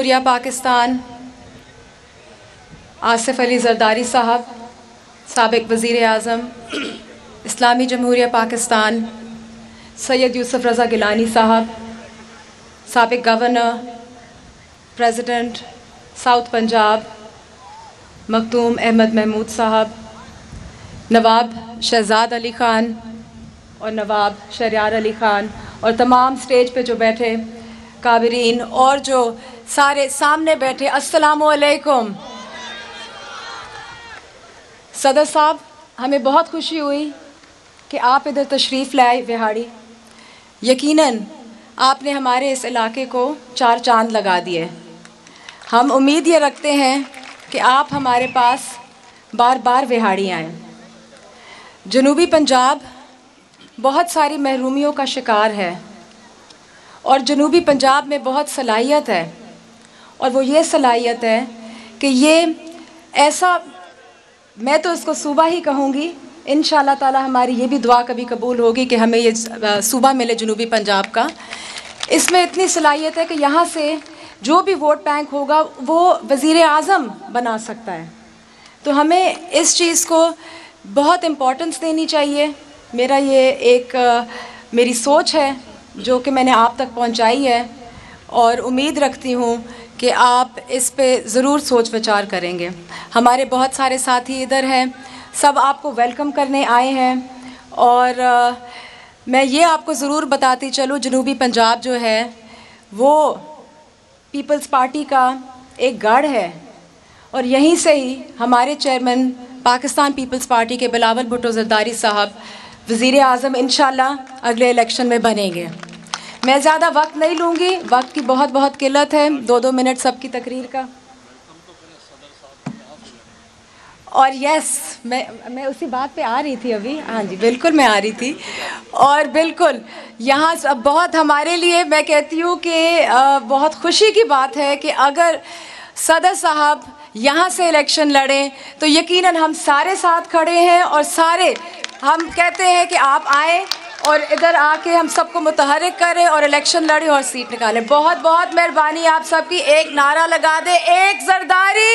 जमहूरिया, पाकिस्तान। आसिफ अली जरदारी साहब, सबक वज़ी अजम इस्लामी जमहूरिया, पाकिस्तान। सैयद यूसुफ रज़ा गिलानी साहब, सबक governor, president, south Punjab, Makhdoom Ahmad Mahmood साहब, नवाब शहजाद अली ख़ान और नवाब शरियार अली ख़ान और तमाम स्टेज पे जो बैठे काबरीन और जो सारे सामने बैठे असलकुम सदर साहब, हमें बहुत खुशी हुई कि आप इधर तशरीफ़ लाए बिहाड़ी यकीनन, आपने हमारे इस इलाके को चार चाँद लगा दिए। हम उम्मीद ये रखते हैं कि आप हमारे पास बार बार बिहाड़ी आएँ। जनूबी पंजाब, बहुत सारी महरूमियों का शिकार है। और जनूबी पंजाब में बहुत सलाहियत है। और वो ये सलाहियत है कि ये ऐसा, मैं तो इसको सूबा ही कहूँगी इन ताला हमारी ये भी दुआ कभी कबूल होगी कि हमें ये सूबा मिले जनूबी पंजाब का। इसमें इतनी सलाहियत है कि यहाँ से जो भी वोट बैंक होगा, वो वज़ी अज़म बना सकता है। तो हमें इस चीज़ को बहुत इम्पोर्टेंस देनी चाहिए। मेरा ये एक मेरी सोच है जो कि मैंने आप तक पहुंचाई है और उम्मीद रखती हूँ कि आप इस पे ज़रूर सोच विचार करेंगे। हमारे बहुत सारे साथी इधर हैं सब आपको वेलकम करने आए हैं और आ, मैं ये आपको ज़रूर बताती चलूँ जनूबी पंजाब जो है वो पीपल्स पार्टी का एक गढ़ है और यहीं से ही हमारे चेयरमैन पाकिस्तान पीपल्स पार्टी के बिलावल भुट्टो जरदारी साहब वज़ी अजम इन अगले इलेक्शन में बनेंगे। मैं ज़्यादा वक्त नहीं लूँगी। वक्त की बहुत बहुत किल्लत है। दो दो मिनट सबकी तकरीर का। और यस मैं मैं उसी बात पे आ रही थी अभी। हाँ जी, बिल्कुल मैं आ रही थी। और बिल्कुल, यहाँ बहुत हमारे लिए, मैं कहती हूँ कि बहुत खुशी की बात है कि अगर सदर साहब यहाँ से इलेक्शन लड़ें तो यकीनन हम सारे साथ खड़े हैं और सारे हम कहते हैं कि आप आए और इधर आके हम सबको मुतहरक करें और इलेक्शन लड़ें और सीट निकालें। बहुत बहुत मेहरबानी आप सबकी। एक नारा लगा दे, एक जरदारी।